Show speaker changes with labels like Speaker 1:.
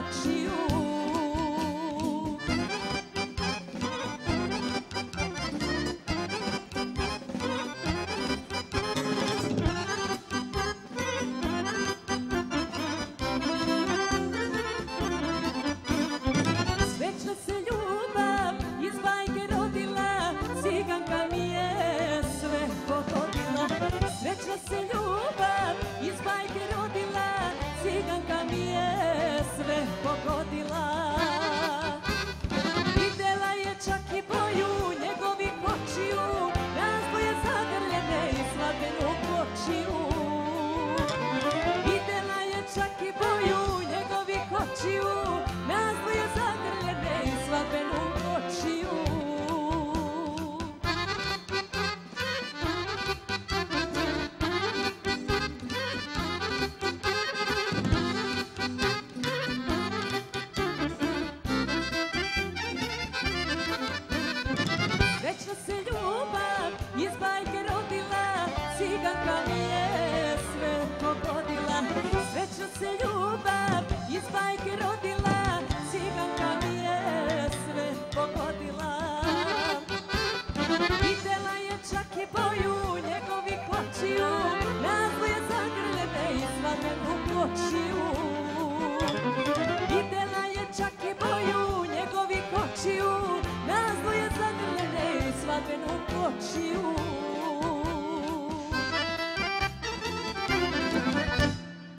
Speaker 1: You. nas je zagrljene svadbeno očiju